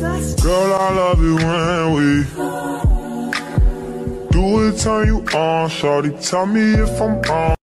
Girl, I love you when we do it, turn you on, shorty. Tell me if I'm on.